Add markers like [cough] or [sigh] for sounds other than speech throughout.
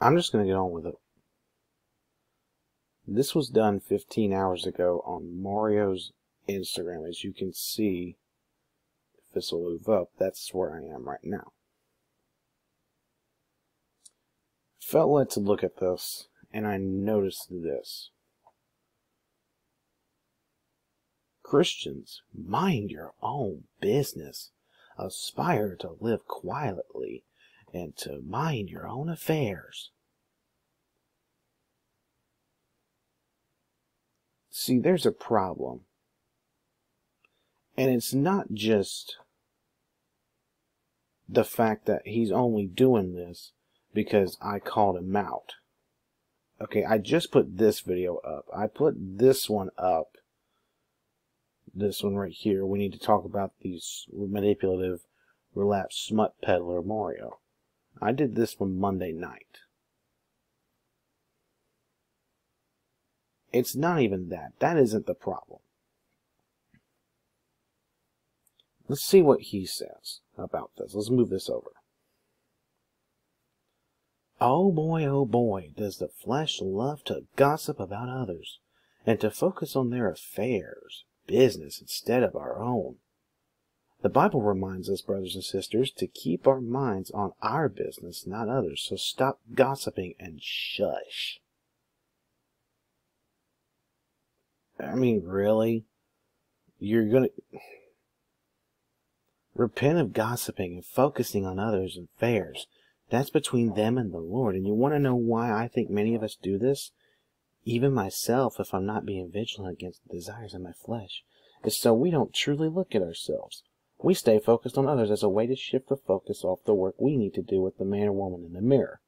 I'm just going to get on with it. This was done 15 hours ago on Mario's Instagram. As you can see, if this will move up, that's where I am right now. Felt led to look at this, and I noticed this. Christians, mind your own business. Aspire to live quietly and to mind your own affairs. See, there's a problem. And it's not just the fact that he's only doing this because I called him out. Okay, I just put this video up. I put this one up. This one right here. We need to talk about these manipulative, relapsed smut peddler Mario. I did this one Monday night. It's not even that. That isn't the problem. Let's see what he says about this. Let's move this over. Oh boy, oh boy, does the flesh love to gossip about others and to focus on their affairs, business, instead of our own. The Bible reminds us, brothers and sisters, to keep our minds on our business, not others. So stop gossiping and shush. I mean, really? You're going to. Repent of gossiping and focusing on others' affairs. That's between them and the Lord. And you want to know why I think many of us do this? Even myself, if I'm not being vigilant against the desires of my flesh, is so we don't truly look at ourselves. We stay focused on others as a way to shift the focus off the work we need to do with the man or woman in the mirror.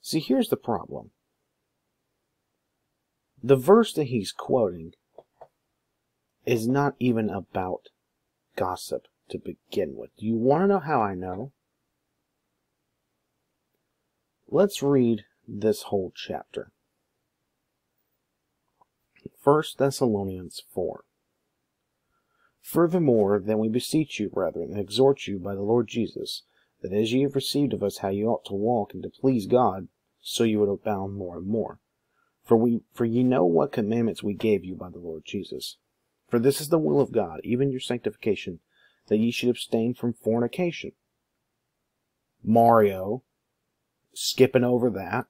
See, here's the problem. The verse that he's quoting is not even about gossip to begin with. Do you want to know how I know? Let's read this whole chapter. 1 Thessalonians 4. Furthermore, then we beseech you, brethren, and exhort you by the Lord Jesus, that as ye have received of us how ye ought to walk and to please God, so you would abound more and more. For we for ye know what commandments we gave you by the Lord Jesus. For this is the will of God, even your sanctification, that ye should abstain from fornication. Mario, skipping over that,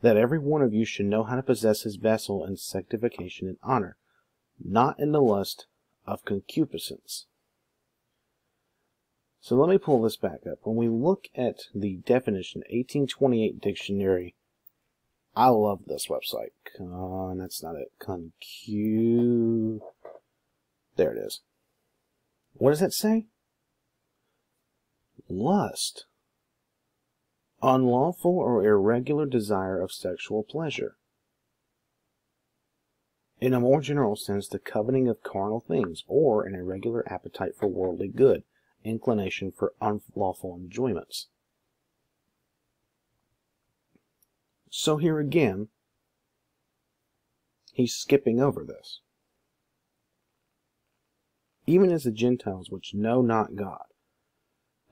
that every one of you should know how to possess his vessel in sanctification and honor, not in the lust of concupiscence. So let me pull this back up. When we look at the definition, 1828 dictionary, I love this website. Con, that's not it. Concu. There it is. What does that say? Lust. Unlawful or irregular desire of sexual pleasure. In a more general sense, the coveting of carnal things, or an irregular appetite for worldly good, inclination for unlawful enjoyments. So here again, he's skipping over this. Even as the Gentiles which know not God,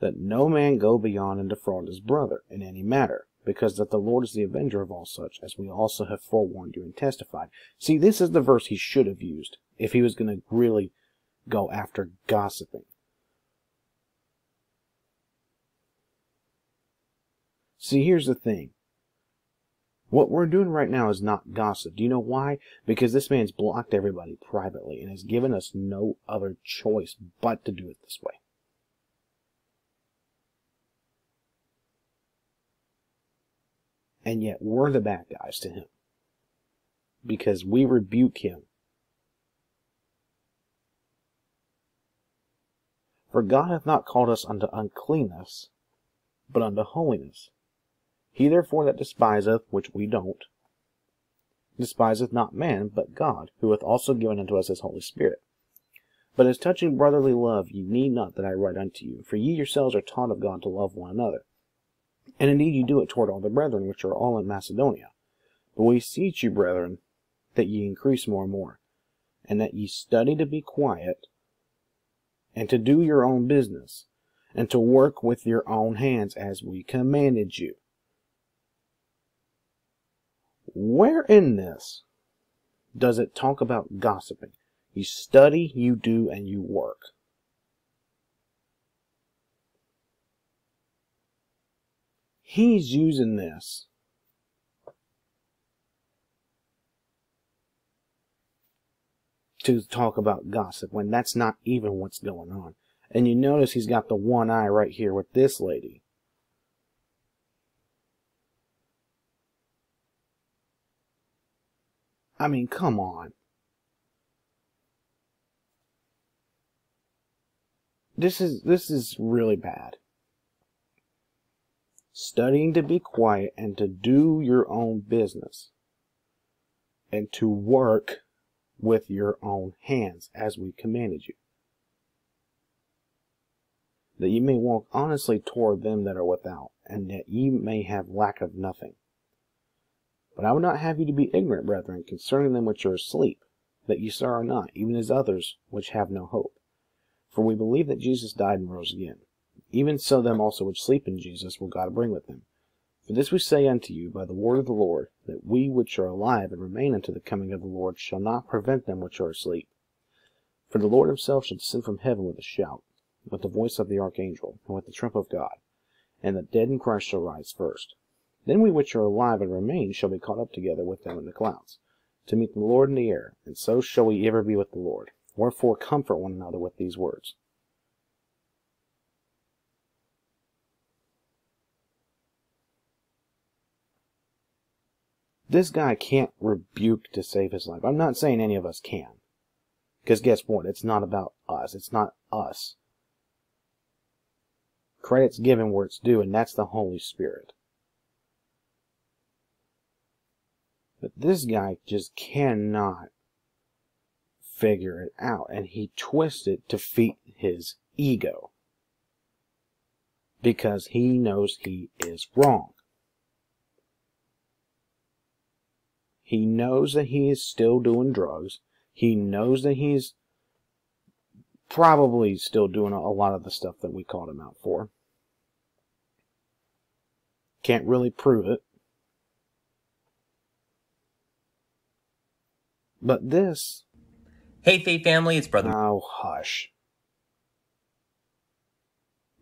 that no man go beyond and defraud his brother in any matter, because that the Lord is the avenger of all such, as we also have forewarned you and testified. See, this is the verse he should have used if he was going to really go after gossiping. See, here's the thing. What we're doing right now is not gossip. Do you know why? Because this man's blocked everybody privately and has given us no other choice but to do it this way. And yet we're the bad guys to him because we rebuke him. For God hath not called us unto uncleanness, but unto holiness. He therefore that despiseth, which we don't, despiseth not man, but God, who hath also given unto us his Holy Spirit. But as touching brotherly love, ye need not that I write unto you, for ye yourselves are taught of God to love one another. And indeed you do it toward all the brethren which are all in Macedonia. But we beseech you, brethren, that ye increase more and more, and that ye study to be quiet, and to do your own business, and to work with your own hands as we commanded you. Where in this does it talk about gossiping? You study, you do, and you work. He's using this to talk about gossip when that's not even what's going on. And you notice he's got the one eye right here with this lady. I mean, come on. This is this is really bad. Studying to be quiet and to do your own business and to work with your own hands as we commanded you. That you may walk honestly toward them that are without, and that ye may have lack of nothing. But I would not have you to be ignorant, brethren, concerning them which are asleep, that ye sorrow not, even as others which have no hope. For we believe that Jesus died and rose again. Even so them also which sleep in Jesus will God bring with him. For this we say unto you by the word of the Lord, that we which are alive and remain unto the coming of the Lord shall not prevent them which are asleep. For the Lord himself shall descend from heaven with a shout, with the voice of the archangel, and with the trump of God, and the dead in Christ shall rise first. Then we which are alive and remain shall be caught up together with them in the clouds, to meet the Lord in the air, and so shall we ever be with the Lord. Wherefore comfort one another with these words. This guy can't rebuke to save his life. I'm not saying any of us can. Because guess what? It's not about us. It's not us. Credit's given where it's due, and that's the Holy Spirit. But this guy just cannot figure it out, and he twists it to feed his ego. Because he knows he is wrong. He knows that he is still doing drugs. He knows that he's probably still doing a lot of the stuff that we called him out for. Can't really prove it. But this. Hey, Faith family, it's Brother. Oh, hush.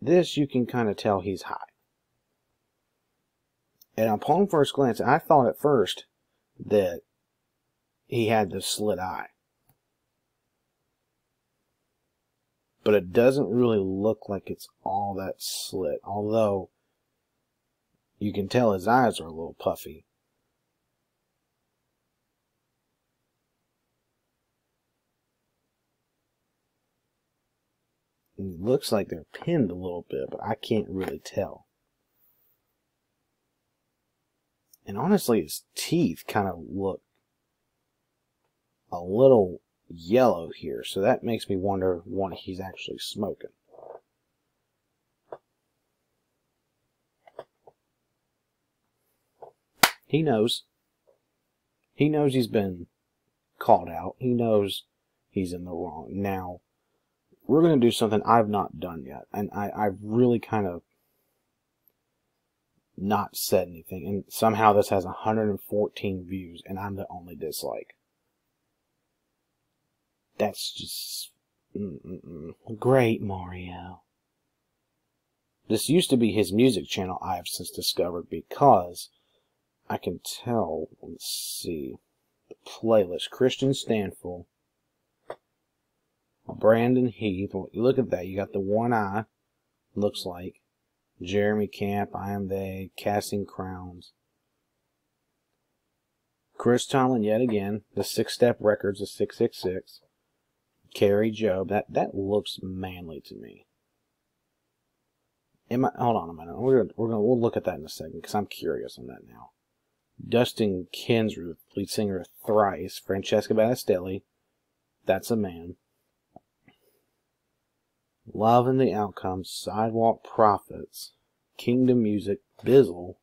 This you can kind of tell he's high. And upon first glance, I thought at first that he had the slit eye. But it doesn't really look like it's all that slit, although you can tell his eyes are a little puffy. It looks like they're pinned a little bit, but I can't really tell. And honestly, his teeth kind of look a little yellow here, so that makes me wonder what he's actually smoking. He knows. He knows he's been called out. He knows he's in the wrong. Now, we're going to do something I've not done yet, and I, I've really kind of not said anything. And somehow this has 114 views and I'm the only dislike. That's just mm -mm great, Mario. This used to be his music channel I have since discovered because I can tell, let's see, the playlist, Kristian Stanfill, Brandon Heath, look at that, you got the one eye, looks like, Jeremy Camp, I Am They, Casting Crowns. Chris Tomlin yet again, the Six Step Records, the 666. Kari Job, that, that looks manly to me. Am I, hold on a minute. We're we're gonna, we'll look at that in a second because I'm curious on that now. Dustin Kensrue, lead singer of Thrice, Francesca Battistelli, that's a man. Love and the Outcomes, Sidewalk Prophets, Kingdom Music, Bizzle.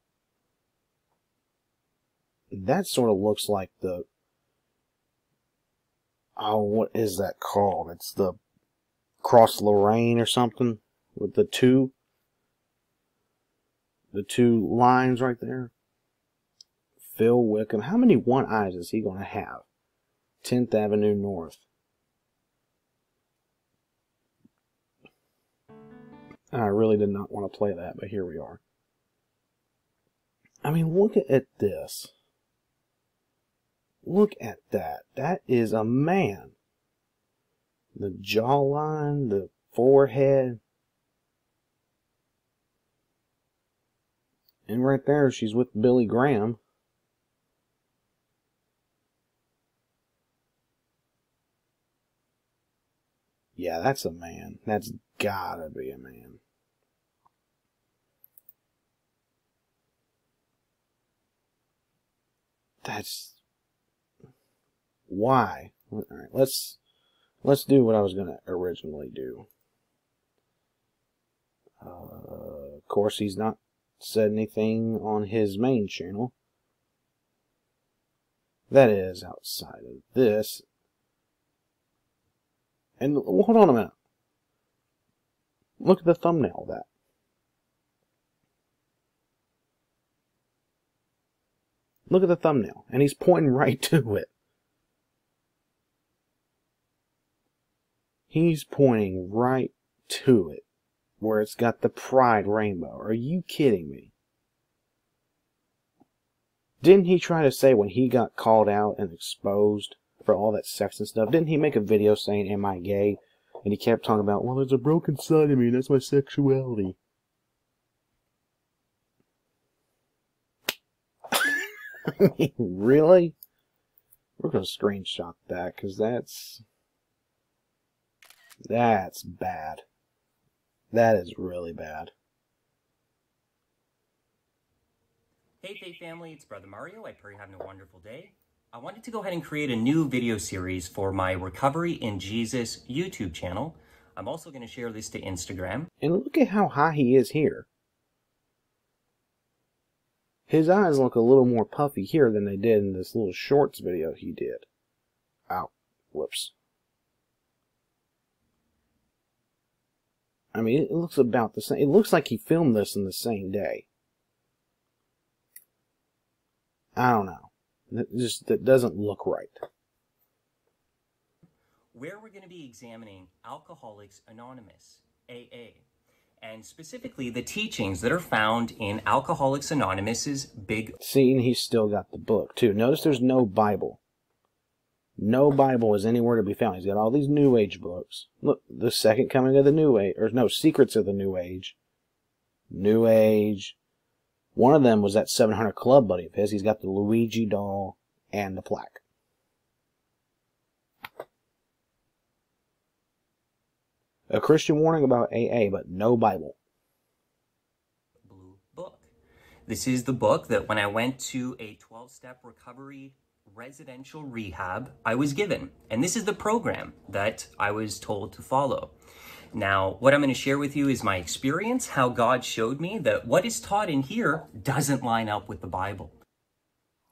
That sort of looks like the. Oh, what is that called? It's the Cross Lorraine or something. with the two the two lines right there. Phil Wickham. How many one eyes is he going to have? 10th Avenue North. I really did not want to play that, but here we are. I mean, look at this. Look at that. That is a man. The jawline, the forehead. And right there, she's with Billy Graham. Yeah, that's a man. That's gotta be a man. That's why. All right, let's let's do what I was gonna originally do. Uh, of course, he's not said anything on his main channel. That is outside of this. And hold on a minute. Look at the thumbnail of that. Look at the thumbnail, and he's pointing [laughs] right to it. He's pointing right to it, where it's got the pride rainbow. Are you kidding me? Didn't he try to say when he got called out and exposed for all that sex and stuff, didn't he make a video saying, Am I gay? And he kept talking about, Well, there's a broken side of me, that's my sexuality. [laughs] Really? We're going to screenshot that because that's. That's bad. That is really bad. Hey, Faith family, it's Brother Mario. I pray you're having a wonderful day. I wanted to go ahead and create a new video series for my Recovery in Jesus YouTube channel. I'm also going to share this to Instagram. And look at how high he is here. His eyes look a little more puffy here than they did in this little shorts video he did. Ow. Whoops. I mean, it looks about the same. It looks like he filmed this in the same day. I don't know. It just that doesn't look right. Where we're going to be examining Alcoholics Anonymous, AA, and specifically the teachings that are found in Alcoholics Anonymous's big. See, and he's still got the book too. Notice there's no Bible. No Bible is anywhere to be found. He's got all these New Age books. Look, the second coming of the New Age, or no, Secrets of the New Age. New Age. One of them was that 700 Club buddy of his. He's got the Luigi doll and the plaque. A Christian warning about AA, but no Bible. Blue book. This is the book that when I went to a 12 step recovery residential rehab, I was given. And this is the program that I was told to follow. Now, what I'm going to share with you is my experience, how God showed me that what is taught in here doesn't line up with the Bible.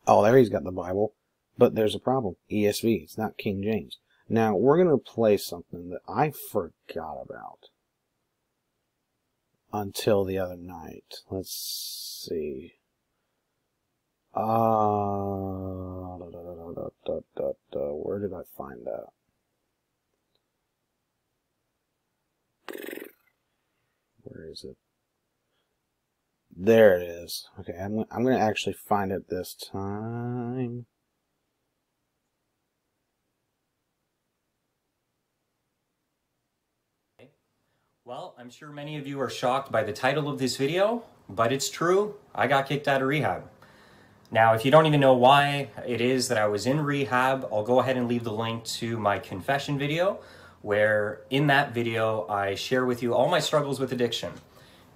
Oh, there he's got the Bible. But there's a problem. ESV. It's not King James. Now, we're going to play something that I forgot about until the other night. Let's see. Uh, da, da, da, where did I find that? Where is it? There it is. Okay, I'm, I'm going to actually find it this time. Well, I'm sure many of you are shocked by the title of this video, but it's true. I got kicked out of rehab. Now, if you don't even know why it is that I was in rehab, I'll go ahead and leave the link to my confession video, where in that video I share with you all my struggles with addiction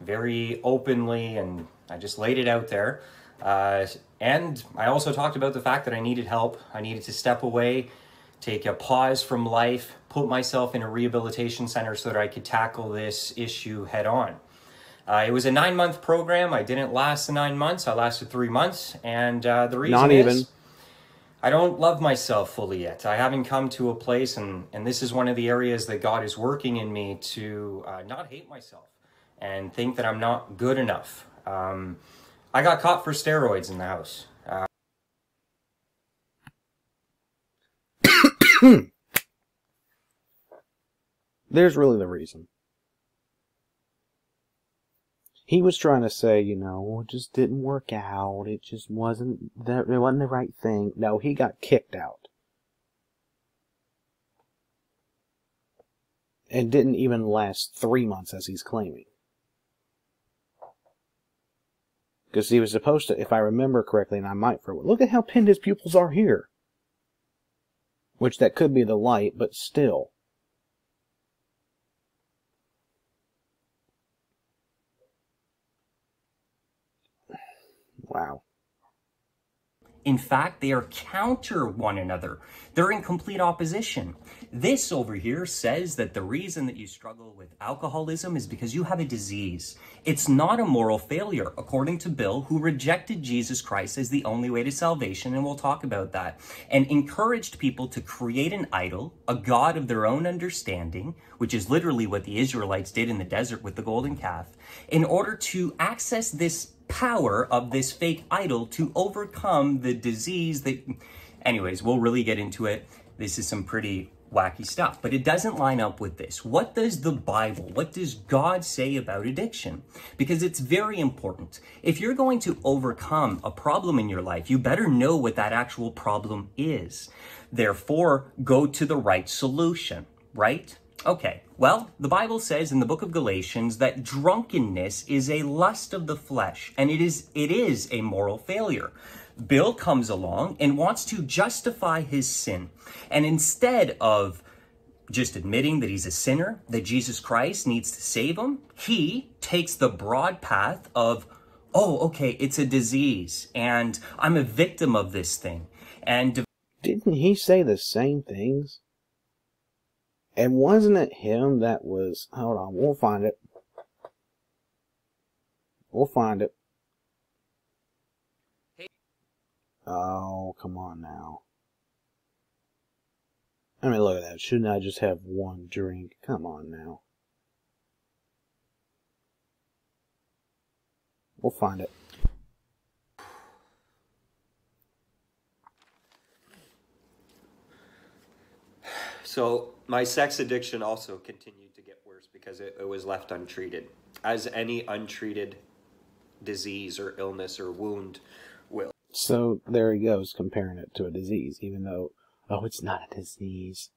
very openly, and I just laid it out there. Uh, and I also talked about the fact that I needed help. I needed to step away, take a pause from life, put myself in a rehabilitation center so that I could tackle this issue head on. Uh, it was a nine month program. I didn't last the nine months. I lasted three months. And uh, the reason Not is even. I don't love myself fully yet. I haven't come to a place, and, and this is one of the areas that God is working in me to uh, not hate myself. and think that I'm not good enough. Um, I got caught for steroids in the house. Uh, [coughs] [coughs] There's really the reason. He was trying to say, you know, it just didn't work out. It just wasn't that it wasn't the right thing. No, he got kicked out. And didn't even last three months as he's claiming. Because he was supposed to, if I remember correctly, and I might for look at how pinned his pupils are here. Which that could be the light, but still. Wow. In fact, they are counter one another. They're in complete opposition. This over here says that the reason that you struggle with alcoholism is because you have a disease. It's not a moral failure, according to Bill, who rejected Jesus Christ as the only way to salvation, and we'll talk about that, and encouraged people to create an idol, a God of their own understanding, which is literally what the Israelites did in the desert with the golden calf, in order to access this power of this fake idol to overcome the disease that anyways we'll really get into it. This is some pretty wacky stuff but it doesn't line up with this. What does the bible what does god say about addiction? Because it's very important. If you're going to overcome a problem in your life you better know what that actual problem is. Therefore go to the right solution right Okay, well, the Bible says in the book of Galatians that drunkenness is a lust of the flesh, and it is it is a moral failure. Bill comes along and wants to justify his sin. And instead of just admitting that he's a sinner, that Jesus Christ needs to save him, he takes the broad path of, oh, okay, it's a disease, and I'm a victim of this thing. And didn't he say the same things? And wasn't it him that was, hold on, we'll find it. We'll find it. Oh, come on now. I mean, look at that. Shouldn't I just have one drink? Come on now. We'll find it. So my sex addiction also continued to get worse because it, it was left untreated, as any untreated disease or illness or wound will. So there he goes, comparing it to a disease, even though, oh, it's not a disease.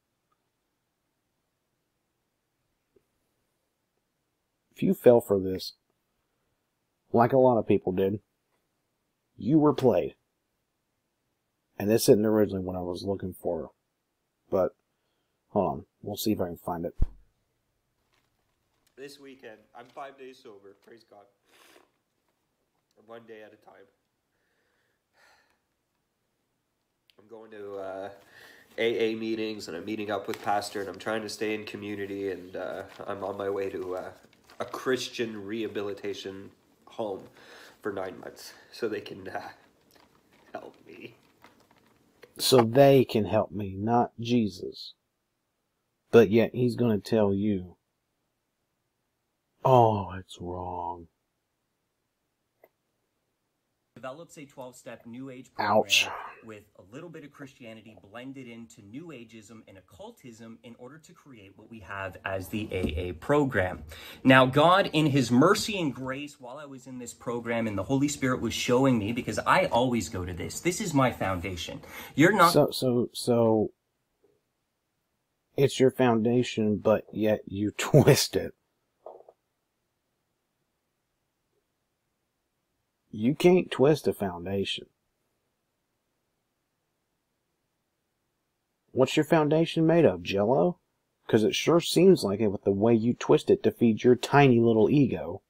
If you fell for this, like a lot of people did, you were played. And this isn't originally what I was looking for. But Hold on. We'll see if I can find it. This weekend, I'm five days sober. Praise God. One day at a time. I'm going to uh, AA meetings and I'm meeting up with pastor and I'm trying to stay in community and uh, I'm on my way to uh, a Christian rehabilitation home for nine months so they can uh, help me. So they can help me, not Jesus. But yet he's going to tell you, oh, it's wrong. Develops a 12 step New Age program Ouch. with a little bit of Christianity blended into New Ageism and occultism in order to create what we have as the AA program. Now, God, in His mercy and grace, while I was in this program and the Holy Spirit was showing me, because I always go to this, this is my foundation. You're not. So, so, so it's your foundation, but yet you [laughs] twist it. You can't twist a foundation. What's your foundation made of? Jello? Because it sure seems like it with the way you twist it to feed your tiny little ego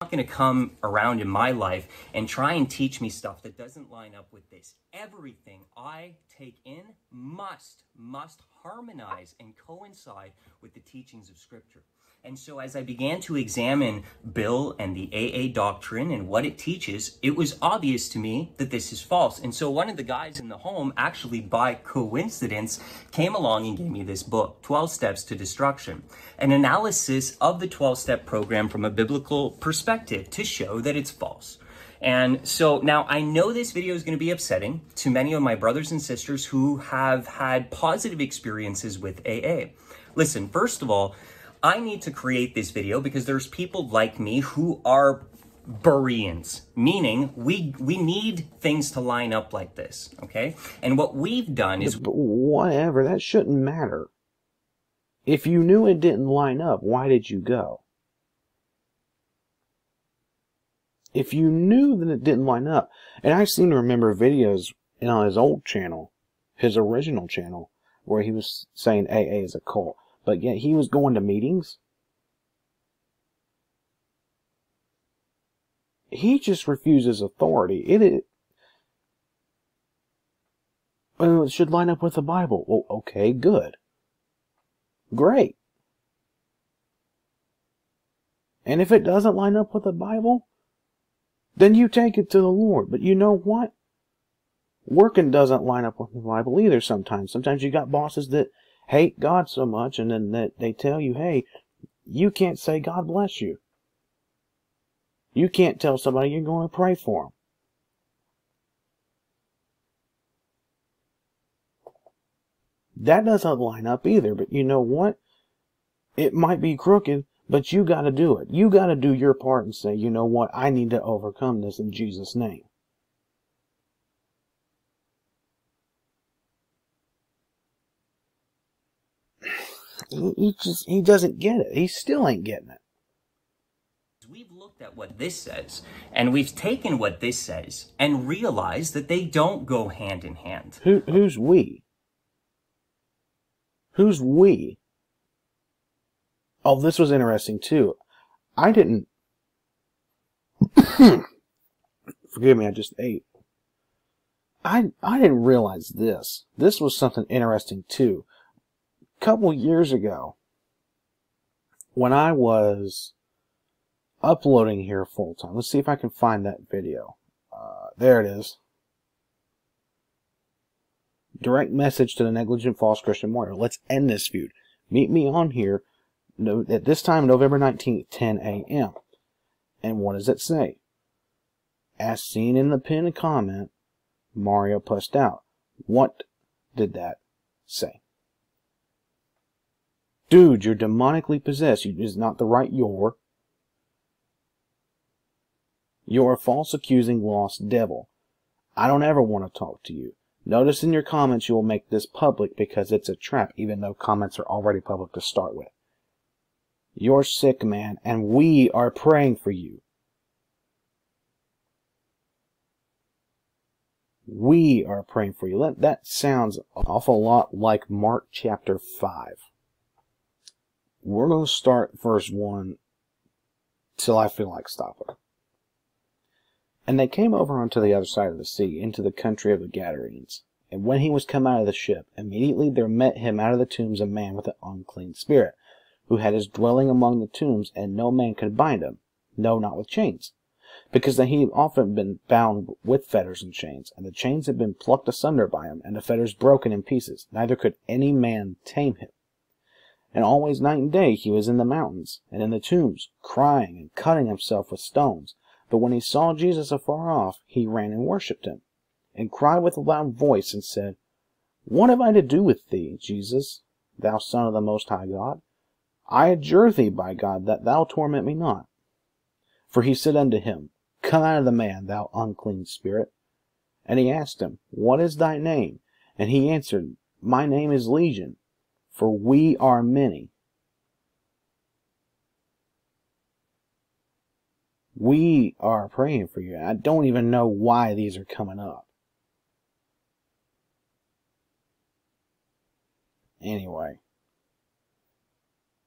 not going to come around in my life and try and teach me stuff that doesn't line up with this. Everything I take in must, must harmonize and coincide with the teachings of Scripture. And so, as I began to examine Bill and the AA doctrine and what it teaches, it was obvious to me that this is false. And so, one of the guys in the home actually, by coincidence, came along and gave me this book, 12 Steps to Destruction, an analysis of the 12 step program from a biblical perspective to show that it's false. And so now I know this video is going to be upsetting to many of my brothers and sisters who have had positive experiences with AA. Listen, first of all, I need to create this video because there's people like me who are Bereans, meaning we we need things to line up like this, okay? And what we've done is But whatever, that shouldn't matter. If you knew it didn't line up, why did you go? If you knew that it didn't line up, and I seem to remember videos on his old channel, his original channel, where he was saying AA is a cult, but yet he was going to meetings. He just refuses authority. It, it, well, it should line up with the Bible. Well, okay, good. Great. And if it doesn't line up with the Bible, then you take it to the Lord. But you know what? Working doesn't line up with the Bible either sometimes. Sometimes you got bosses that hate God so much and then that they tell you, hey, you can't say God bless you. You can't tell somebody you're going to pray for them. That doesn't line up either, but you know what? It might be crooked, but you got to do it. You got to do your part and say, you know what? I need to overcome this in Jesus' name. He, he just he doesn't get it. He still ain't getting it. We've looked at what this says, and we've taken what this says and realized that they don't go hand in hand. Who who's we? Who's we? Oh, this was interesting too. I didn't. [coughs] Forgive me, I just ate. I I didn't realize this. This was something interesting too. Couple years ago, when I was uploading here full time, let's see if I can find that video. Uh, there it is. Direct message to the negligent false Christian warrior. Let's end this feud. Meet me on here at this time, November 19th, 10 a.m. And what does it say? As seen in the pinned comment, Mario pushed out. What did that say? Dude, you're demonically possessed. You is not the right you're. You're a false accusing lost devil. I don't ever want to talk to you. Notice in your comments you will make this public because it's a trap, even though comments are already public to start with. You're sick, man, and we are praying for you. We are praying for you. That sounds awful lot like Mark chapter 5. We're going to start verse 1 till I feel like stopping. And they came over unto the other side of the sea, into the country of the Gadarenes. And when he was come out of the ship, immediately there met him out of the tombs a man with an unclean spirit, who had his dwelling among the tombs, and no man could bind him, no, not with chains, because that he had often been bound with fetters and chains, and the chains had been plucked asunder by him, and the fetters broken in pieces, neither could any man tame him. And always night and day he was in the mountains, and in the tombs, crying and cutting himself with stones. But when he saw Jesus afar off, he ran and worshipped him, and cried with a loud voice, and said, What have I to do with thee, Jesus, thou Son of the Most High God? I adjure thee by God that thou torment me not. For he said unto him, Come out of the man, thou unclean spirit. And he asked him, What is thy name? And he answered, My name is Legion, for we are many. We are praying for you. I don't even know why these are coming up. Anyway.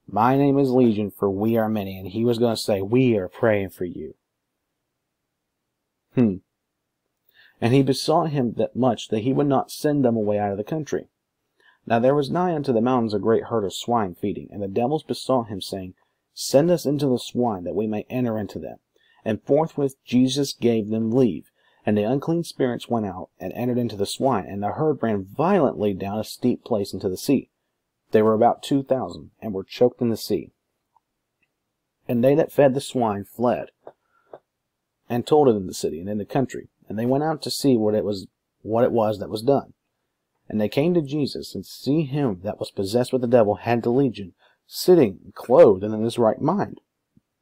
My name is Legion, for we are many. And he was going to say, We are praying for you. Hmm. And he besought him that much that he would not send them away out of the country. Now there was nigh unto the mountains a great herd of swine feeding, and the devils besought him, saying, Send us into the swine, that we may enter into them. And forthwith Jesus gave them leave. And the unclean spirits went out, and entered into the swine, and the herd ran violently down a steep place into the sea. They were about two thousand, and were choked in the sea. And they that fed the swine fled, and told it in the city and in the country. And they went out to see what it was what it was that was done. And they came to Jesus, and see him that was possessed with the devil had the legion, sitting clothed and in his right mind.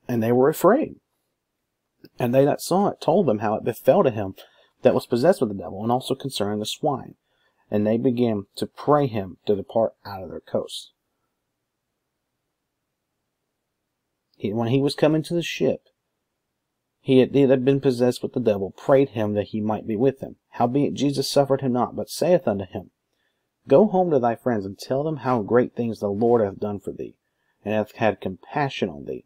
And they were afraid. And they that saw it told them how it befell to him that was possessed with the devil, and also concerning the swine. And they began to pray him to depart out of their coasts. He, when he was coming to the ship, he that had been possessed with the devil prayed him that he might be with him. Howbeit Jesus suffered him not, but saith unto him, Go home to thy friends, and tell them how great things the Lord hath done for thee, and hath had compassion on thee.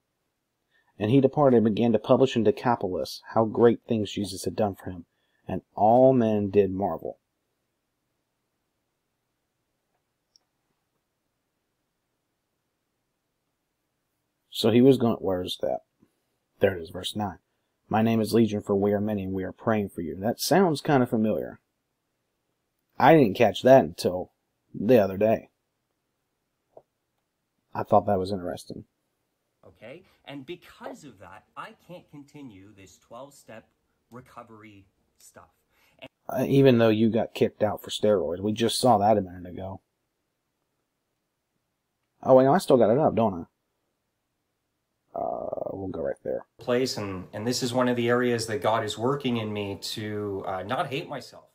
And he departed and began to publish in Decapolis how great things Jesus had done for him, and all men did marvel. So he was going, where's that? There it is, verse 9. My name is Legion, for we are many, and we are praying for you. That sounds kind of familiar. I didn't catch that until the other day. I thought that was interesting. Okay? And because of that, I can't continue this 12 step recovery stuff. And Uh, even though you got kicked out for steroids. We just saw that a minute ago. Oh, wait, no, I still got it up, don't I? Uh, we'll go right there. place and and this is one of the areas that god is working in me to uh, not hate myself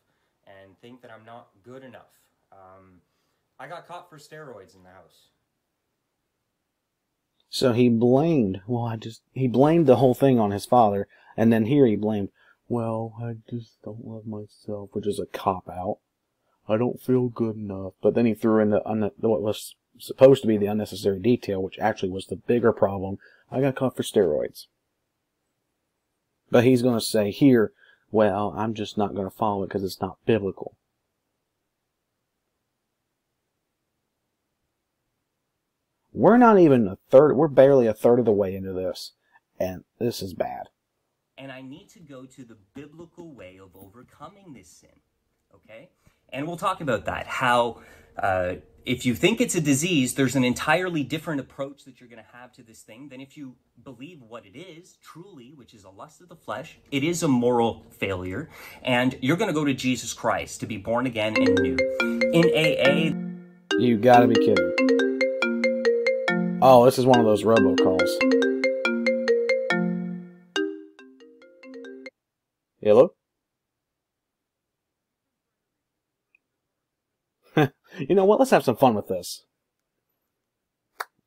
think that i'm not good enough um, i got caught for steroids in the house So he blamed, well, I just, he blamed the whole thing on his father, and then here he blamed, well, I just don't love myself, which is a cop out. I don't feel good enough. But then he threw in the, what was supposed to be the unnecessary detail, which actually was the bigger problem. I got caught for steroids. But he's going to say here, well, I'm just not going to follow it because it's not biblical. We're not even a third, we're barely a third of the way into this, and this is bad. and i need to go to the biblical way of overcoming this sin okay and we'll talk about that how uh, if you think it's a disease there's an entirely different approach that you're going to have to this thing than if you believe what it is truly which is a lust of the flesh it is a moral failure and you're going to go to jesus christ to be born again and new in aa You gotta be kidding. Oh, this is one of those robocalls. Hello? You know what? Let's have some fun with this.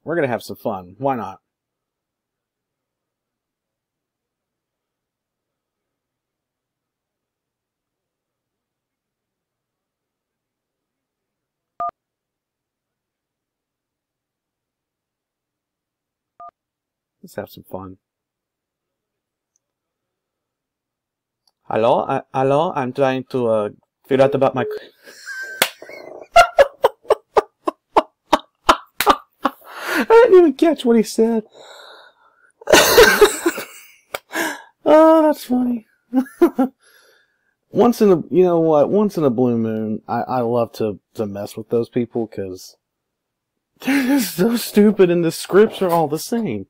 We're gonna have some fun. Why not? Let's have some fun. Hello, I, hello. I'm trying to uh, figure out about my. [laughs] didn't even catch what he said. oh, that's funny. once in a, you know what? Once in a blue moon, I, I love to to mess with those people because they're just so stupid, and the scripts are all the same.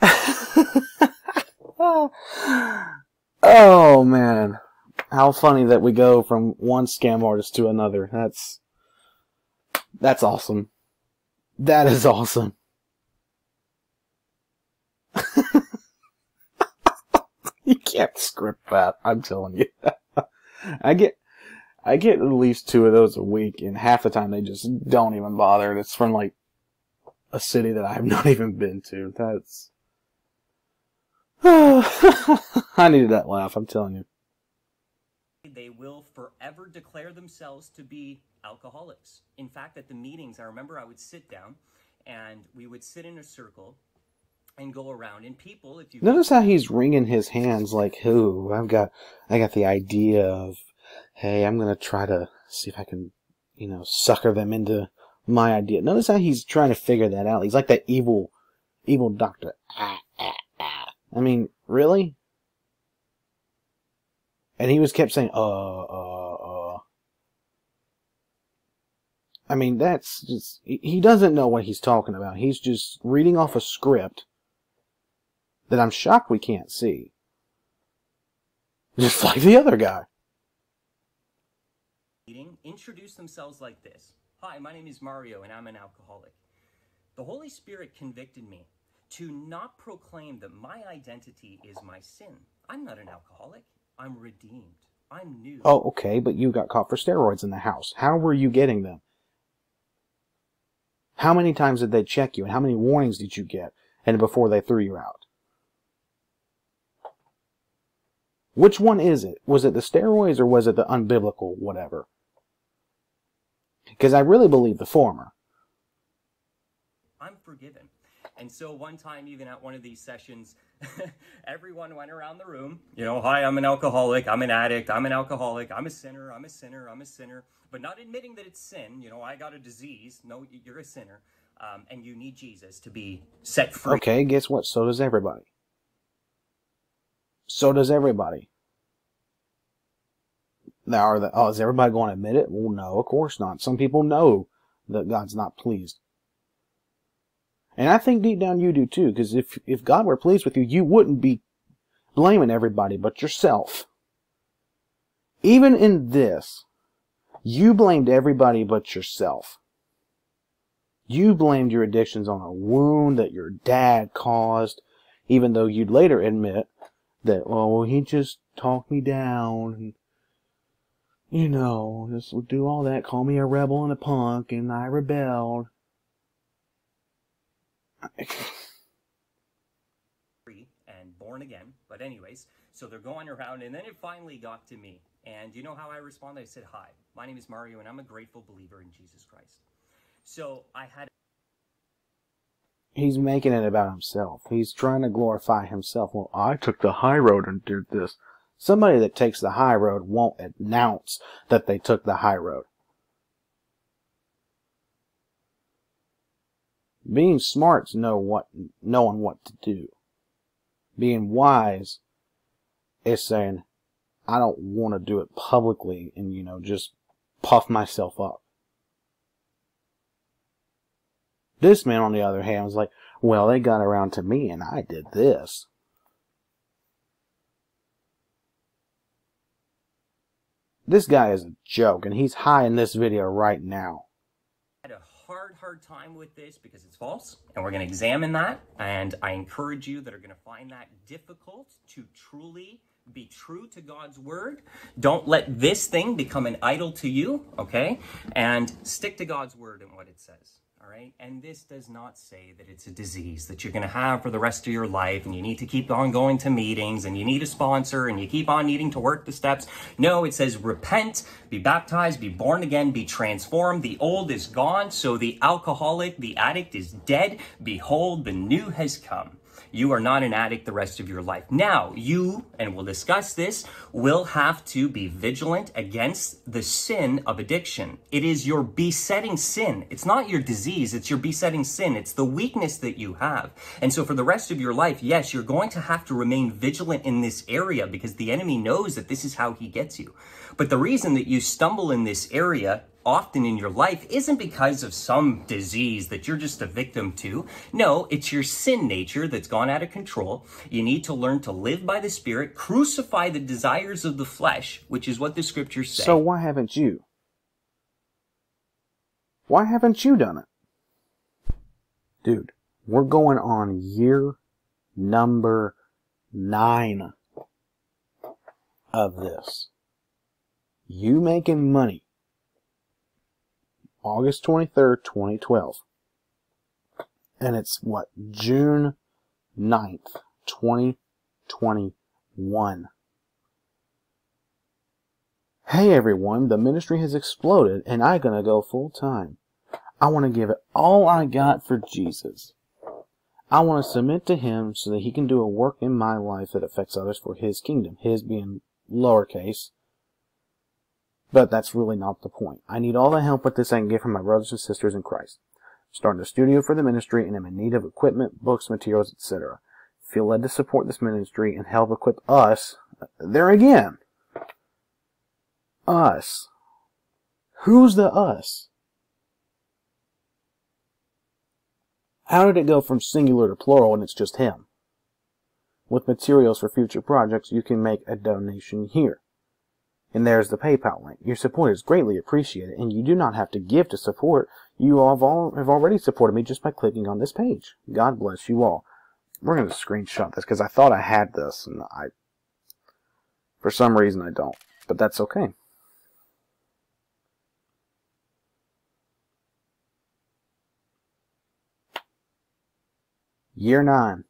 [laughs] oh man, how funny that we go from one scam artist to another. That's that's awesome. That is awesome. [laughs] you can't script that. I'm telling you. [laughs] I get I get at least two of those a week, and half the time they just don't even bother. It's from like a city that I have [laughs] not even been to. That's [sighs] I needed that laugh, I'm telling you. They will forever declare themselves to be alcoholics. In fact, at the meetings, I remember I would sit down and we would sit in a circle and go around. And people, if you Notice how he's wringing his hands like, "Who? I've got, I got the idea of, hey, I'm gonna try to see if I can, you know, sucker them into my idea. Notice how he's trying to figure that out. He's like that evil, evil doctor. Ah, ah, ah. I mean, really? And he was kept saying, uh, uh, uh. I mean, that's just, he doesn't know what he's talking about. He's just reading off a script that I'm shocked we can't see. Just like the other guy. Introduce themselves like this. Hi, my name is Mario and I'm an alcoholic. The Holy Spirit convicted me to not proclaim that my identity is my sin. I'm not an alcoholic. I'm redeemed. I'm new. Oh, okay, but you got caught for steroids in the house. How were you getting them? How many times did they check you and how many warnings did you get and before they threw you out? Which one is it? Was it the steroids or was it the unbiblical whatever? Because I really believe the former. I'm forgiven. And so one time, even at one of these sessions, [laughs] everyone went around the room, you know, hi, I'm an alcoholic, I'm an addict, I'm an alcoholic, I'm a sinner, I'm a sinner, I'm a sinner, but not admitting that it's sin. You know, I got a disease. No, you're a sinner. Um, and you need Jesus to be set free. Okay, guess what? So does everybody. So does everybody. Now, are the, oh, is everybody going to admit it? Well, no, of course not. Some people know that God's not pleased. And I think deep down you do too, because if, if God were pleased with you, you wouldn't be blaming everybody but yourself. Even in this, you blamed everybody but yourself. You blamed your addictions on a wound that your dad caused, even though you'd later admit that, oh, well, he just talked me down you know, just do all that, call me a rebel and a punk, and I rebelled. And born again, but anyways, so they're going around, and then it finally got to me. And you know how I responded? I said, Hi, my name is Mario, and I'm a grateful believer in Jesus Christ. So I had. He's making it about himself. He's trying to glorify himself. Well, I took the high road and did this. Somebody that takes the high road won't announce that they took the high road. Being smart's know what, knowing what to do. Being wise is saying, I don't want to do it publicly and, you know, just puff myself up. This man, on the other hand, was like, well, they got around to me and I did this. This guy is a joke, and he's high in this video right now. Hard time with this because it's false, and we're going to examine that. And I encourage you that are going to find that difficult to truly be true to God's word. Don't let this thing become an idol to you, okay? And stick to God's word and what it says all right? And this does not say that it's a disease that you're going to have for the rest of your life and you need to keep on going to meetings and you need a sponsor and you keep on needing to work the steps. No, it says repent, be baptized, be born again, be transformed. The old is gone, so the alcoholic, the addict is dead. Behold, the new has come you are not an addict the rest of your life. Now, you, and we'll discuss this, will have to be vigilant against the sin of addiction. It is your besetting sin. It's not your disease, it's your besetting sin. It's the weakness that you have. And so for the rest of your life, yes, you're going to have to remain vigilant in this area because the enemy knows that this is how he gets you. But the reason that you stumble in this area often in your life isn't because of some disease that you're just a victim to. No, it's your sin nature that's gone out of control. You need to learn to live by the Spirit, crucify the desires of the flesh, which is what the scriptures say. So why haven't you? Why haven't you done it? Dude, we're going on year number nine of this. You making money August 23rd, 2012. And it's what? June 9th, 2021. Hey everyone, the ministry has exploded and I'm gonna go full time. I want to give it all I got for Jesus. I want to submit to Him so that He can do a work in my life that affects others for His kingdom. His being lowercase, But that's really not the point. I need all the help with this I can get from my brothers and sisters in Christ. Starting a studio for the ministry and am in need of equipment, books, materials, etc. Feel led to support this ministry and help equip us. There again. Us. Who's the us? How did it go from singular to plural when it's just him? With materials for future projects, you can make a donation here. And there's the PayPal link. Your support is greatly appreciated, and you do not have to give to support. You have, all, have already supported me just by clicking on this page. God bless you all. We're going to screenshot this because I thought I had this, and I, for some reason, I don't. But that's okay. Year 9.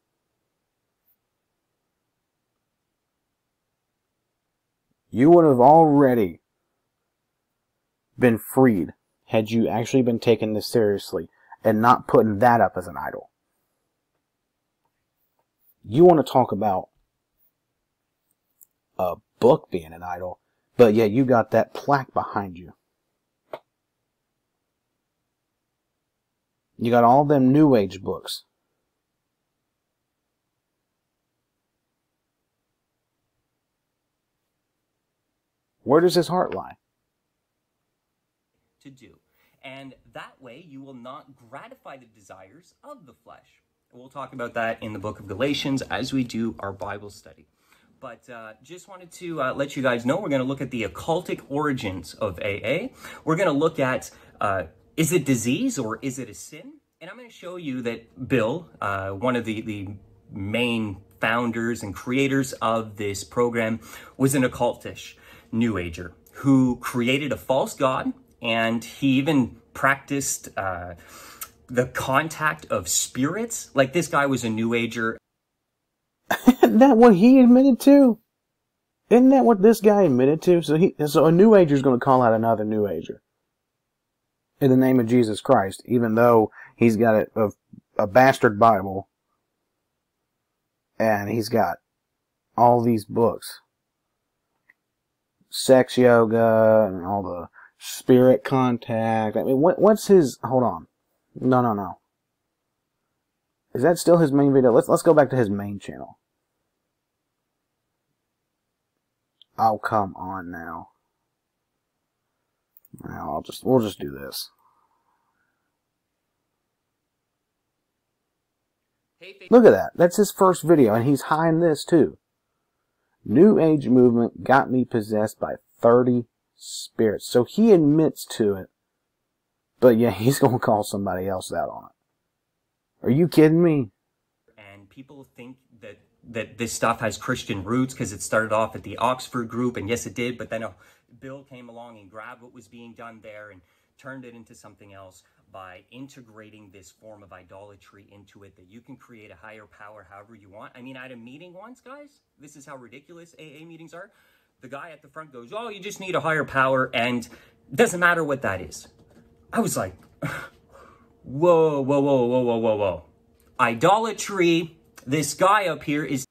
You would have already been freed had you actually been taking this seriously and not putting that up as an idol. You want to talk about a book being an idol, but yet you got that plaque behind you. You got all them New Age books. Where does his heart lie? To do. And that way you will not gratify the desires of the flesh. We'll talk about that in the book of Galatians as we do our Bible study. But uh, just wanted to uh, let you guys know we're going to look at the occultic origins of AA. We're going to look at uh, is it disease or is it a sin? And I'm going to show you that Bill, uh, one of the, the main founders and creators of this program, was an occultish. New Ager who created a false god and he even practiced uh, the contact of spirits. Like this guy was a New Ager. [laughs] That what he admitted to? Isn't that what this guy admitted to? So he, so a New Ager is going to call out another New Ager in the name of Jesus Christ, even though he's got a, a, a bastard Bible and he's got all these books sex yoga and all the spirit contact. I mean, what, what's his? Hold on. No, no, no. Is that still his main video? Let's let's go back to his main channel. Oh, come on now. Now I'll just we'll just do this. Look at that. That's his first video, and he's high in this too. New Age movement got me possessed by 30 spirits. So he admits to it. But yeah, [laughs] he's going to call somebody else out on it. Are you kidding me? And people think that that this stuff has Christian roots because it started off at the Oxford group, and yes, it did. But then a Bill came along and grabbed what was being done there and turned it into something else by integrating this form of idolatry into it that you can create a higher power however you want. I mean, I had a meeting once, guys. This is how ridiculous AA meetings are. The guy at the front goes, Oh, you just need a higher power, and doesn't matter what that is. I was like, [sighs] Whoa, whoa, whoa, whoa, whoa, whoa, whoa. Idolatry. This guy up here is.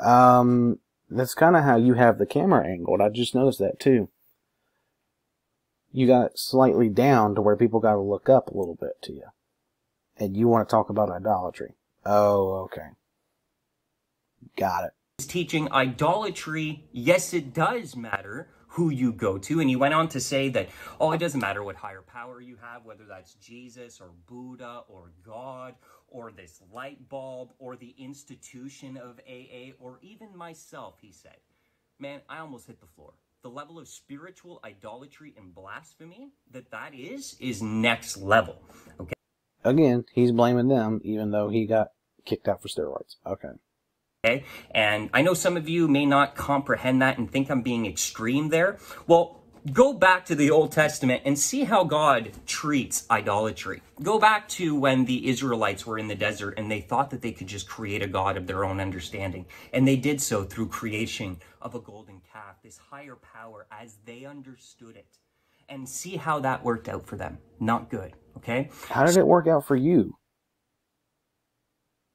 Um, that's kind of how you have the camera angled. I just noticed that too you got it slightly down to where people got to look up a little bit to you. And you want to talk about idolatry. Oh, okay. Got it. Teaching idolatry, yes, it does matter who you go to. And he went on to say that, oh, it doesn't matter what higher power you have, whether that's Jesus or Buddha or God or this light bulb or the institution of AA or even myself, he said. Man, I almost hit the floor the level of spiritual idolatry and blasphemy that that is is next level okay? Again he's blaming them even though he got kicked out for steroids. Okay. Okay? And i know some of you may not comprehend that and think i'm being extreme there. Well Go back to the Old Testament and see how God treats idolatry. Go back to when the Israelites were in the desert and they thought that they could just create a God of their own understanding. And they did so through creation of a golden calf, this higher power as they understood it. And see how that worked out for them. Not good, okay? How did it work out for you?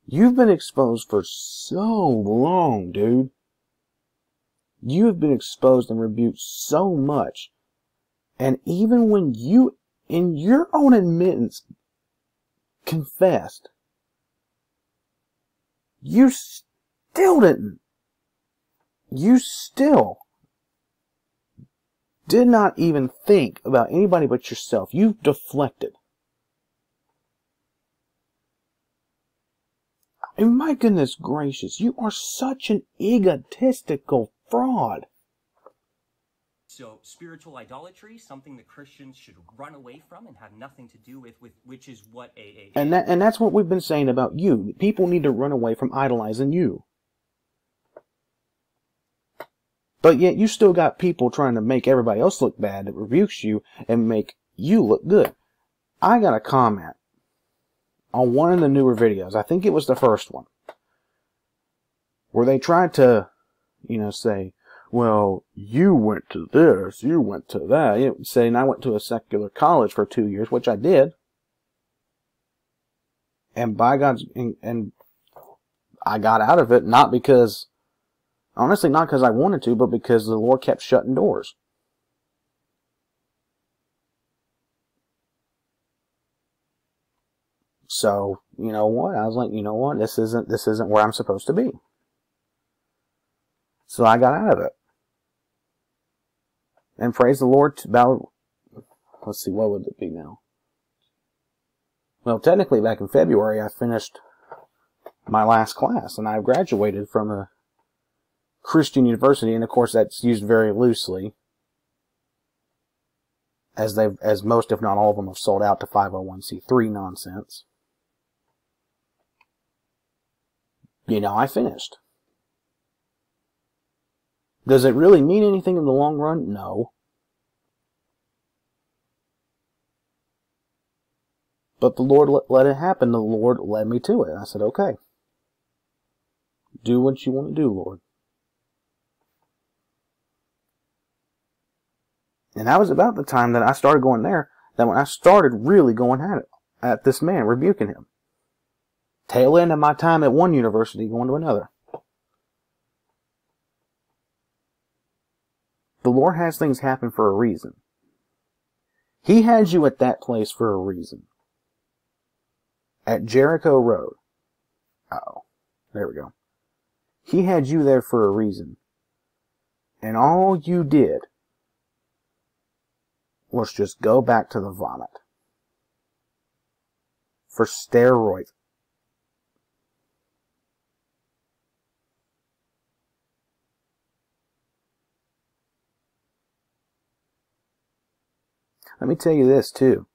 You've been exposed for so long, dude. You have been exposed and rebuked so much. And even when you, in your own admittance, confessed, you still didn't. You still did not even think about anybody but yourself. You deflected. My goodness gracious, you are such an egotistical fraud. So spiritual idolatry, something that Christians should run away from and have nothing to do with, with which is what AA And that and that's what we've been saying about you. People need to run away from idolizing you. But yet you still got people trying to make everybody else look bad that rebukes you and make you look good. I got a comment on one of the newer videos. I think it was the first one. Where they tried to, you know, say, well, you went to this, you went to that. You know, saying I went to a secular college for two years, which I did. And by God's, and, and I got out of it not because Honestly, not because I wanted to, but because the Lord kept shutting doors. So, you know what? I was like, you know what? This isn't, this isn't where I'm supposed to be. So I got out of it. And praise the Lord about, let's see, what would it be now? Well, technically back in February, I finished my last class and I've graduated from a Christian University, and of course that's used very loosely, as they've as most, if not all of them, have sold out to 501c3 nonsense. You know, I finished. Does it really mean anything in the long run? No. But the Lord let, let it happen. The Lord led me to it. I said, okay. Do what you want to do, Lord. And that was about the time that I started going there, that when I started really going at it, at this man, rebuking him. Tail end of my time at one university, going to another. The Lord has things happen for a reason. He had you at that place for a reason. At Jericho Road. oh. There we go. He had you there for a reason. And all you did let's just go back to the vomit. For steroids. Let me tell you this too.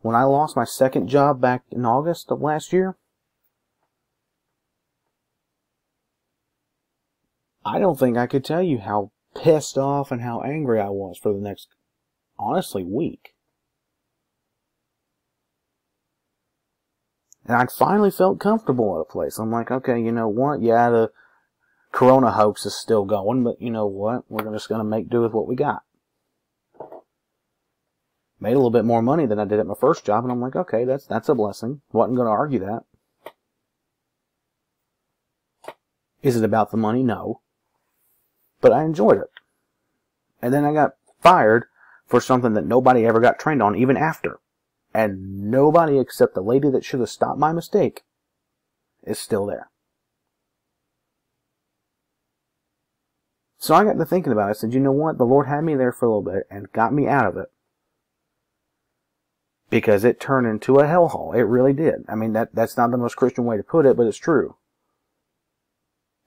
When I lost my second job back in August of last year, I don't think I could tell you how pissed off and how angry I was for the next honestly week. And I finally felt comfortable at a place. I'm like, okay, you know what? Yeah, the corona hoax is still going, but you know what? We're just going to make do with what we got. Made a little bit more money than I did at my first job, and I'm like, okay, that's that's a blessing. Wasn't going to argue that. Is it about the money? No. But I enjoyed it. And then I got fired for something that nobody ever got trained on even after. And nobody except the lady that should have stopped my mistake is still there. So I got to thinking about it. I said, you know what? The Lord had me there for a little bit and got me out of it. Because it turned into a hellhole. It really did. I mean, that, that's not the most Christian way to put it, but it's true.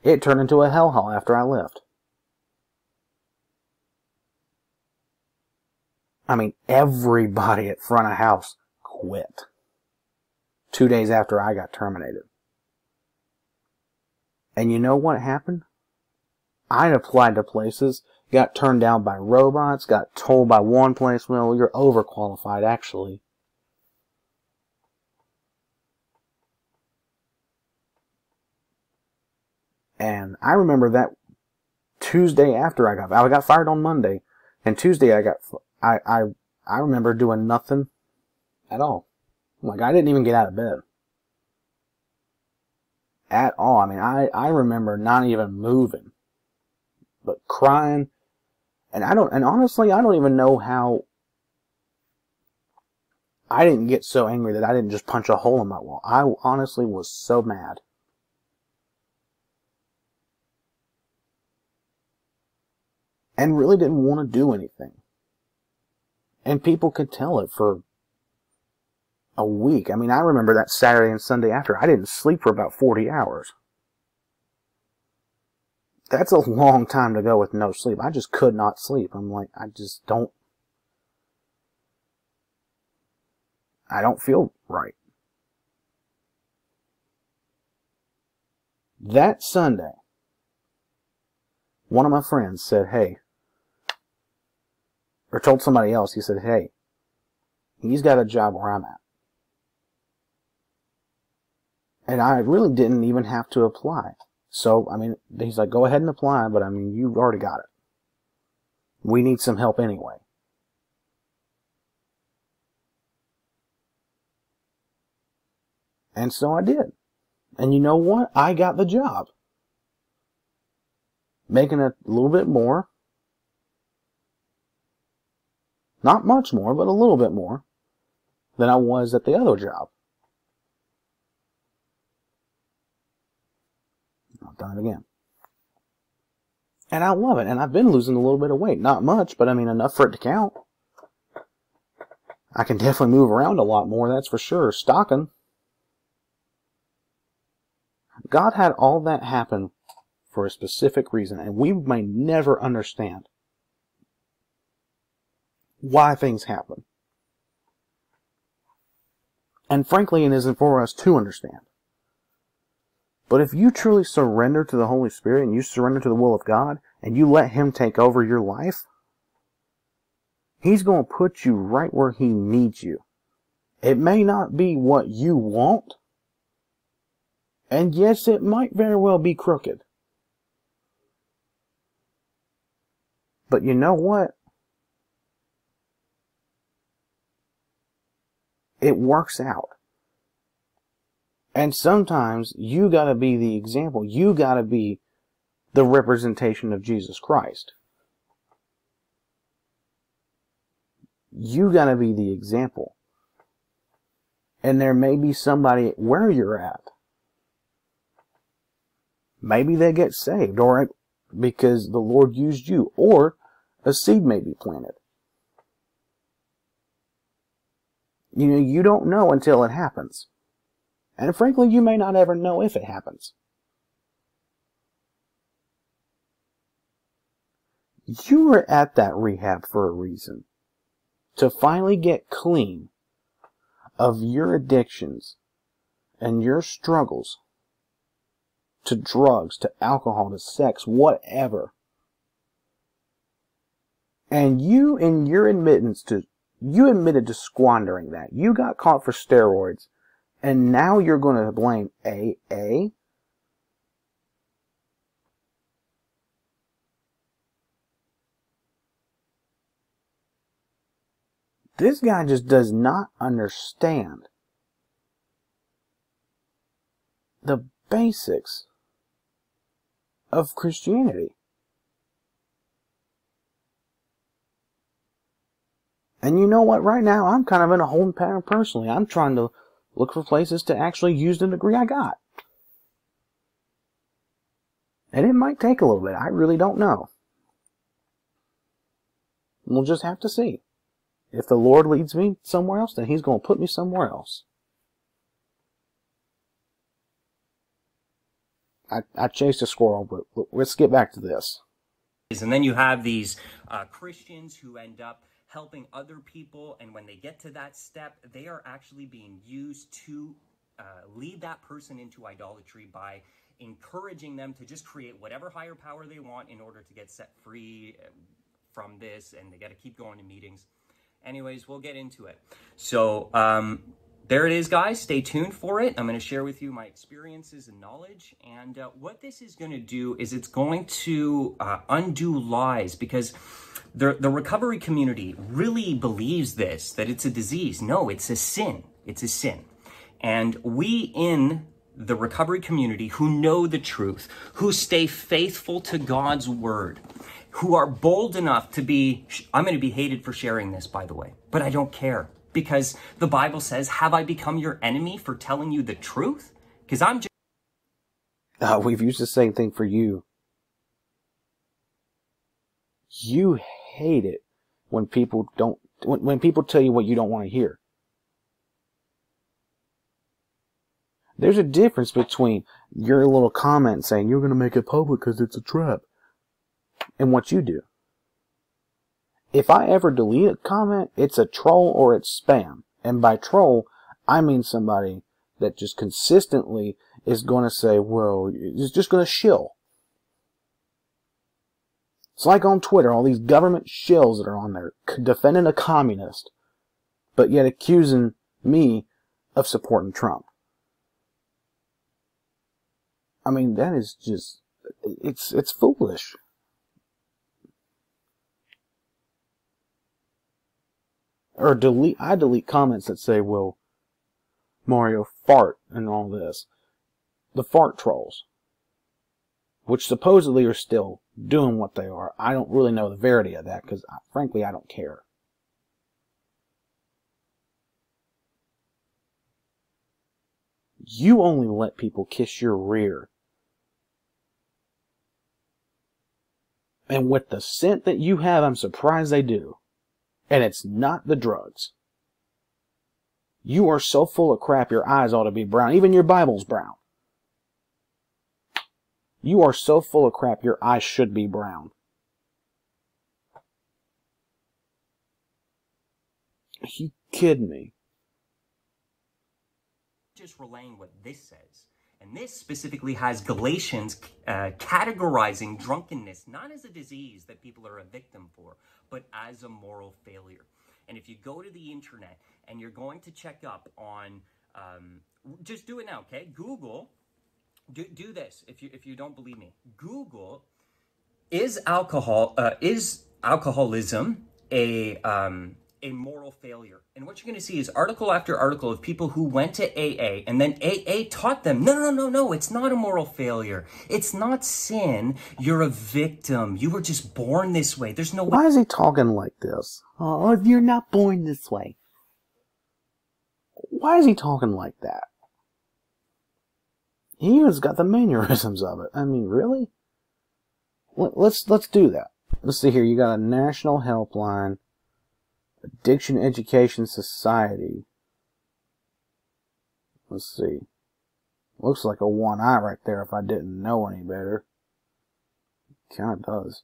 It turned into a hellhole after I left. I mean, everybody at front of house quit. Two days after I got terminated. And you know what happened? I applied to places, got turned down by robots, got told by one place, well, you're overqualified actually. And I remember that Tuesday after I got, I got fired on Monday, and Tuesday I got I, I, I remember doing nothing at all. Like, I didn't even get out of bed. At all. I mean, I, I remember not even moving. But crying. And I don't, and honestly, I don't even know how I didn't get so angry that I didn't just punch a hole in my wall. I honestly was so mad. And really didn't want to do anything. And people could tell it for a week. I mean, I remember that Saturday and Sunday after. I didn't sleep for about 40 hours. That's a long time to go with no sleep. I just could not sleep. I'm like, I just don't. I don't feel right. That Sunday, one of my friends said, Hey, or told somebody else, he said, Hey, he's got a job where I'm at. And I really didn't even have to apply. So, I mean, he's like, go ahead and apply, but I mean, you've already got it. We need some help anyway. And so I did. And you know what? I got the job. Making a little bit more. Not much more, but a little bit more than I was at the other job. I've done it again. And I love it. And I've been losing a little bit of weight. Not much, but I mean enough for it to count. I can definitely move around a lot more, that's for sure. Stocking. God had all that happen for a specific reason, and we may never understand why things happen. And frankly, it isn't for us to understand. But if you truly surrender to the Holy Spirit and you surrender to the will of God and you let Him take over your life, He's going to put you right where He needs you. It may not be what you want, and yes, it might very well be crooked. But you know what? It works out. And sometimes you gotta be the example. You gotta be the representation of Jesus Christ. You gotta be the example. And there may be somebody where you're at Maybe they get saved, or because the Lord used you, or a seed may be planted. You know, you don't know until it happens. And frankly, you may not ever know if it happens. You were at that rehab for a reason. To finally get clean of your addictions and your struggles to drugs, to alcohol, to sex, whatever. And you, in your admittance to, you admitted to squandering that. You got caught for steroids. And now you're going to blame AA? This guy just does not understand the basics of Christianity. And you know what? Right now, I'm kind of in a holding pattern personally. I'm trying to look for places to actually use the degree I got. And it might take a little bit. I really don't know. We'll just have to see. If the Lord leads me somewhere else, then He's going to put me somewhere else. I, I chased a squirrel, but let's get back to this. And then you have these uh, Christians who end up helping other people, and when they get to that step, they are actually being used to uh, lead that person into idolatry by encouraging them to just create whatever higher power they want in order to get set free uh, from this, and they got to keep going to meetings. Anyways, we'll get into it. So, um, there it is, guys. Stay tuned for it. I'm going to share with you my experiences and knowledge. And uh, what this is going to do is it's going to uh, undo lies because the, the recovery community really believes this, that it's a disease. No, it's a sin. It's a sin. And we in the recovery community who know the truth, who stay faithful to God's word, who are bold enough to be, I'm going to be hated for sharing this, by the way, but I don't care because the Bible says, Have I become your enemy for telling you the truth? Because I'm just. Uh, we've used the same thing for you. You hate it when people don't, when, when people tell you what you don't want to hear. There's a difference between your little comment saying you're going to make it public because it's a trap and what you do. If I ever delete a comment, it's a troll or it's spam. And by troll, I mean somebody that just consistently is going to say, well, it's just going to shill. It's like on Twitter, all these government shills that are on there defending a communist, but yet accusing me of supporting Trump. I mean, that is just, it's, it's foolish. Or delete, I delete comments that say, well, Mario fart and all this. The fart trolls. Which supposedly are still doing what they are. I don't really know the verity of that because uh, frankly I don't care. You only let people kiss your rear And with the scent that you have, I'm surprised they do. And it's not the drugs. You are so full of crap, your eyes ought to be brown. Even your Bible's brown. You are so full of crap, your eyes should be brown. Are you kidding me? Just relaying what this says. And this specifically has Galatians uh, categorizing drunkenness not as a disease that people are a victim for, but as a moral failure. And if you go to the internet and you're going to check up on, um, just do it now, okay? Google, do, do this if you if you don't believe me. Google, is alcohol uh, is alcoholism a um, a moral failure. And what you're going to see is article after article of people who went to AA and then AA taught them, no, no, no, no, it's not a moral failure. It's not sin. You're a victim. You were just born this way. There's no Why is he talking like this? Oh, you're not born this way. Why is he talking like that? He even's got the mannerisms of it. I mean, really? Let's let's do that. Let's see here. You got a national helpline Addiction Education Society. Let's see. Looks like a one eye right there if I didn't know any better. Kinda does.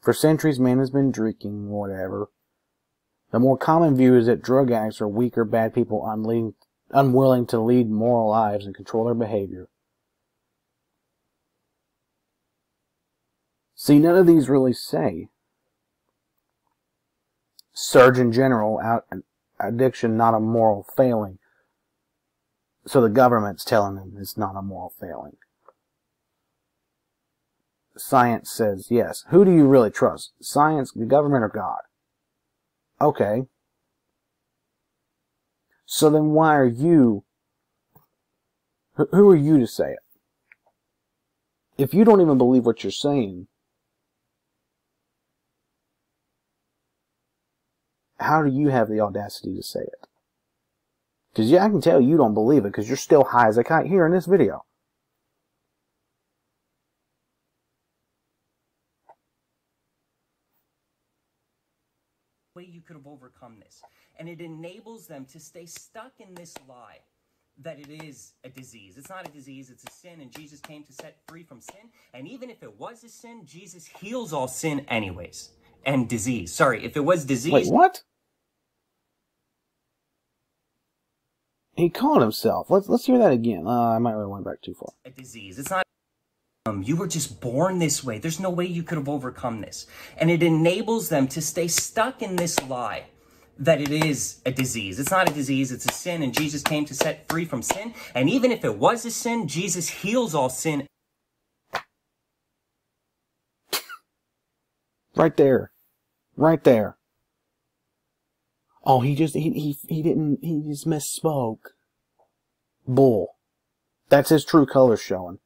For centuries, man has been drinking, whatever. The more common view is that drug addicts are weak or bad people unwilling to lead moral lives and control their behavior. See, none of these really say Surgeon General out addiction not a moral failing. So the government's telling them it's not a moral failing. Science says yes. Who do you really trust? Science, the government, or God? Okay. So then why are you, who are you to say it? If you don't even believe what you're saying, how do you have the audacity to say it? Because yeah, I can tell you don't believe it because you're still high as a kite here in this video. way you could have overcome this. And it enables them to stay stuck in this lie that it is a disease. It's not a disease, it's a sin, and Jesus came to set free from sin. And even if it was a sin, Jesus heals all sin anyways. And disease. Sorry, if it was disease. Wait, what? He called himself. Let's let's hear that again. Uh, I might have went back too far. A disease. It's not. Um, you were just born this way. There's no way you could have overcome this, and it enables them to stay stuck in this lie that it is a disease. It's not a disease. It's a sin, and Jesus came to set free from sin. And even if it was a sin, Jesus heals all sin. Right there, right there. Oh, he just he he he didn't he just misspoke. Bull. That's his true colors showing.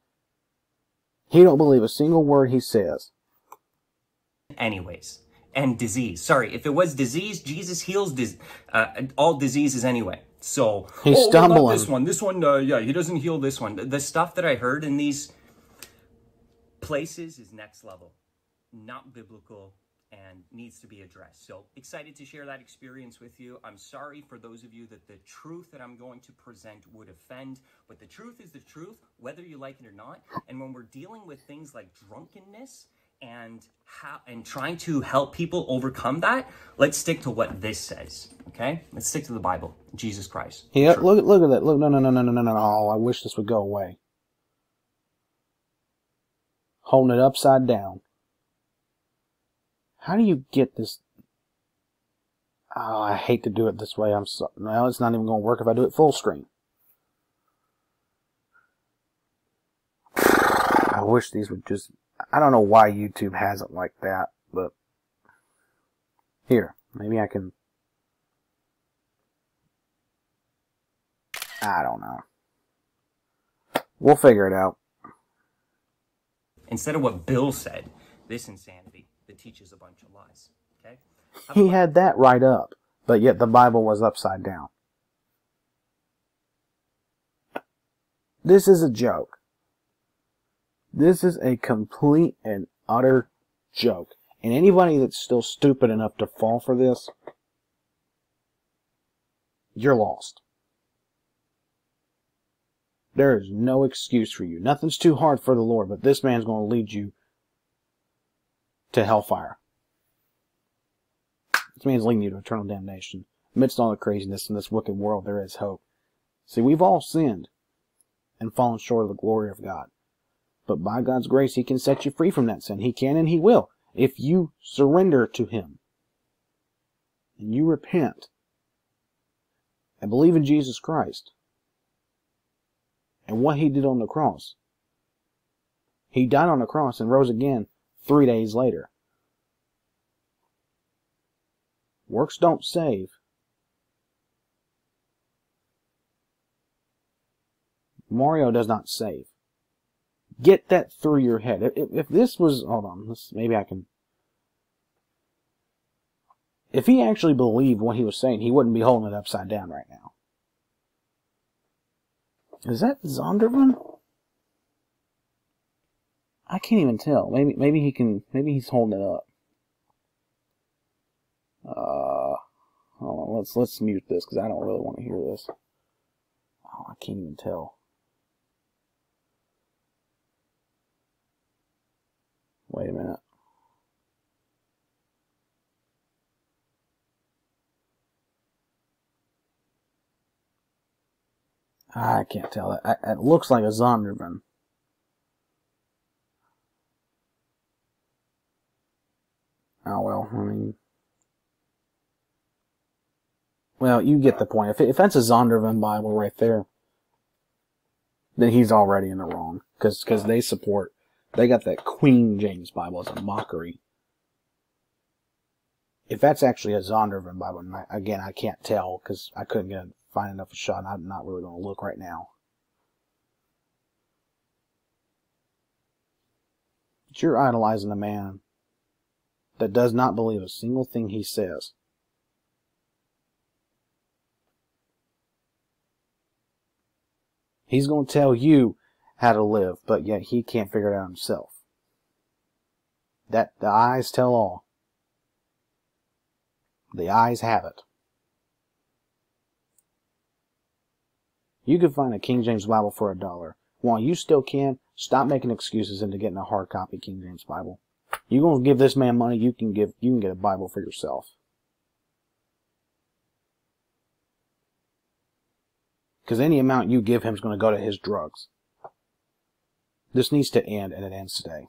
He don't believe a single word he says. anyways. And disease. Sorry, if it was disease, Jesus heals dis- uh, all diseases anyway. So He's oh, well, stumbling. this one. This one, uh, yeah, he doesn't heal this one. The stuff that I heard in these places is next level, not biblical, and needs to be addressed. So excited to share that experience with you. I'm sorry for those of you that the truth that I'm going to present would offend, but the truth is the truth, whether you like it or not. And when we're dealing with things like drunkenness and how and trying to help people overcome that, let's stick to what this says. Okay, let's stick to the Bible, Jesus Christ. Yeah, look, look at that. Look, no, no, no, no, no, no, no. Oh, I wish this would go away. Holding it upside down. How do you get this? Oh, I hate to do it this way. I'm so, well, it's not even going to work if I do it full screen. [sighs] I wish these would just. I don't know why YouTube has it like that, but here, maybe I can. I don't know. We'll figure it out. Instead of what Bill said, this insanity that teaches a bunch of lies. Okay. Have He had that right up, but yet the Bible was upside down. This is a joke. This is a complete and utter joke. And anybody that's still stupid enough to fall for this, you're lost. There is no excuse for you. Nothing's too hard for the Lord, but this man's going to lead you to hellfire. This man's leading you to eternal damnation. Amidst all the craziness in this wicked world, there is hope. See, we've all sinned and fallen short of the glory of God. But by God's grace, He can set you free from that sin. He can and He will. If you surrender to Him and you repent and believe in Jesus Christ and what He did on the cross. He died on the cross and rose again three days later. Works don't save. Mario does not save. Get that through your head. If, if, this was, hold on, this, maybe I can. If he actually believed what he was saying, he wouldn't be holding it upside down right now. Is that Zondervan? I can't even tell. Maybe, maybe he can. Maybe he's holding it up. Uh, hold on. Let's let's mute this because I don't really want to hear this. Oh, I can't even tell. Wait a minute. I can't tell. It, it looks like a Zondervan. Oh well, I mean, well, you get the point. If if that's a Zondervan Bible right there, then he's already in the wrong because cause they support they got that Queen James Bible as a mockery. If that's actually a Zondervan Bible, and I, again, I can't tell because I couldn't get find enough a shot. I'm not really going to look right now. But you're idolizing a man that does not believe a single thing he says. He's going to tell you how to live, but yet he can't figure it out himself. That the eyes tell all. The eyes have it. You can find a King James Bible for a dollar. While you still can, stop making excuses into getting a hard copy King James Bible. You gonna give this man money, you can give you can get a Bible for yourself. Because any amount you give him is going to go to his drugs. This needs to end, and it ends today.